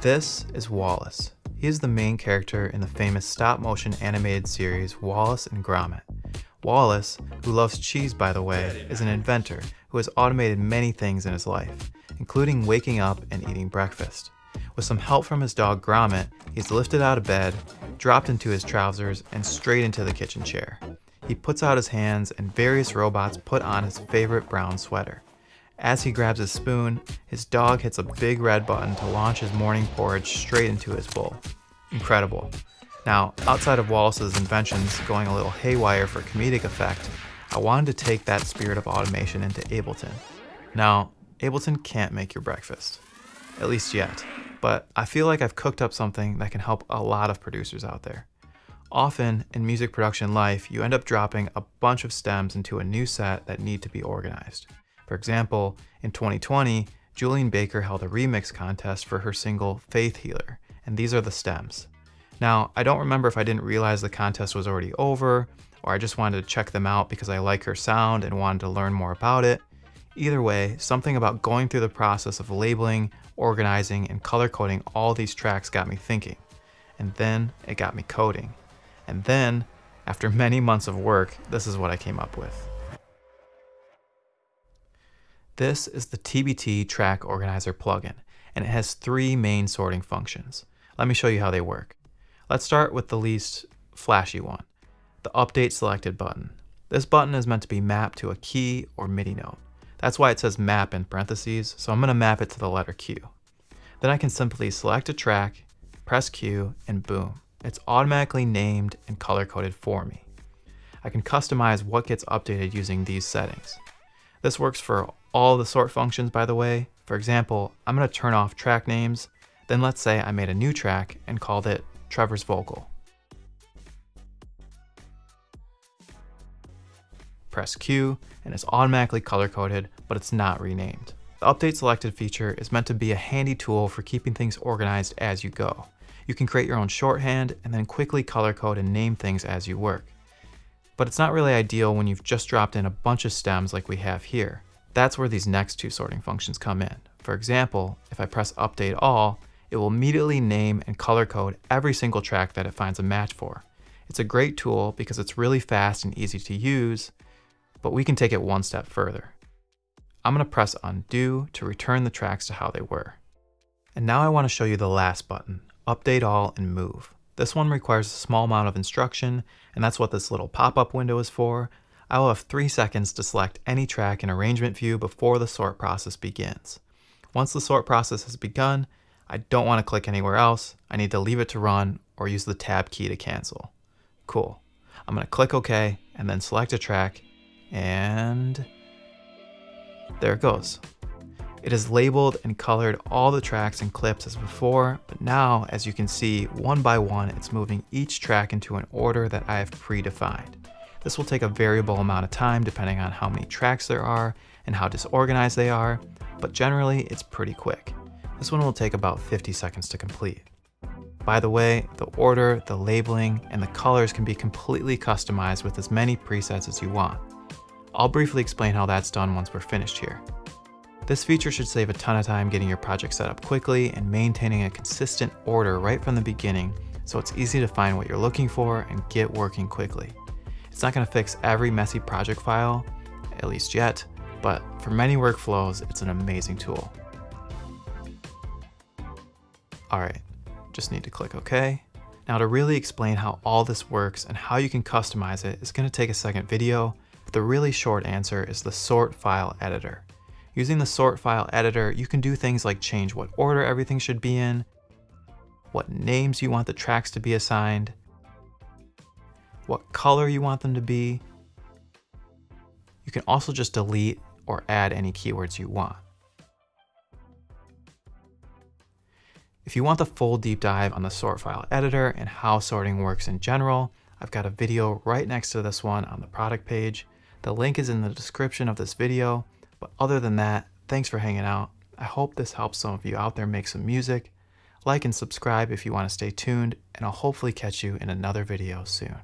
This is Wallace. He is the main character in the famous stop motion animated series Wallace and Gromit. Wallace, who loves cheese by the way, is an inventor who has automated many things in his life, including waking up and eating breakfast. With some help from his dog Gromit, he's lifted out of bed, dropped into his trousers, and straight into the kitchen chair. He puts out his hands and various robots put on his favorite brown sweater. As he grabs his spoon, his dog hits a big red button to launch his morning porridge straight into his bowl. Incredible. Now, outside of Wallace's inventions going a little haywire for comedic effect, I wanted to take that spirit of automation into Ableton. Now, Ableton can't make your breakfast, at least yet, but I feel like I've cooked up something that can help a lot of producers out there. Often, in music production life, you end up dropping a bunch of stems into a new set that need to be organized. For example, in 2020, Julien Baker held a remix contest for her single Faith Healer, and these are the stems. Now, I don't remember if I didn't realize the contest was already over, or I just wanted to check them out because I like her sound and wanted to learn more about it. Either way, something about going through the process of labeling, organizing, and color coding all these tracks got me thinking. And then it got me coding. And then, after many months of work, this is what I came up with. This is the TBT Track Organizer plugin, and it has three main sorting functions. Let me show you how they work. Let's start with the least flashy one, the Update Selected button. This button is meant to be mapped to a key or MIDI note. That's why it says map in parentheses, so I'm going to map it to the letter Q. Then I can simply select a track, press Q, and boom, it's automatically named and color-coded for me. I can customize what gets updated using these settings. This works for all the sort functions, by the way. For example, I'm going to turn off track names. Then let's say I made a new track and called it Trevor's Vocal. Press Q and it's automatically color coded, but it's not renamed. The update selected feature is meant to be a handy tool for keeping things organized as you go. You can create your own shorthand and then quickly color code and name things as you work. But it's not really ideal when you've just dropped in a bunch of stems like we have here. That's where these next two sorting functions come in. For example, if I press update all, it will immediately name and color code every single track that it finds a match for. It's a great tool because it's really fast and easy to use, but we can take it one step further. I'm going to press undo to return the tracks to how they were. And now I want to show you the last button, update all and move. This one requires a small amount of instruction, and that's what this little pop-up window is for, I will have 3 seconds to select any track in arrangement view before the sort process begins. Once the sort process has begun, I don't want to click anywhere else, I need to leave it to run or use the tab key to cancel. Cool. I'm going to click OK and then select a track and there it goes. It has labeled and colored all the tracks and clips as before, but now, as you can see, one by one, it's moving each track into an order that I have predefined. This will take a variable amount of time depending on how many tracks there are and how disorganized they are, but generally it's pretty quick. This one will take about 50 seconds to complete. By the way, the order, the labeling, and the colors can be completely customized with as many presets as you want. I'll briefly explain how that's done once we're finished here. This feature should save a ton of time getting your project set up quickly and maintaining a consistent order right from the beginning so it's easy to find what you're looking for and get working quickly. It's not going to fix every messy project file, at least yet, but for many workflows, it's an amazing tool. Alright, just need to click OK. Now to really explain how all this works and how you can customize it, is going to take a second video, but the really short answer is the sort file editor. Using the sort file editor, you can do things like change what order everything should be in, what names you want the tracks to be assigned, what color you want them to be. You can also just delete or add any keywords you want. If you want the full deep dive on the sort file editor and how sorting works in general, I've got a video right next to this one on the product page. The link is in the description of this video, but other than that, thanks for hanging out. I hope this helps some of you out there make some music. Like and subscribe if you want to stay tuned, and I'll hopefully catch you in another video soon.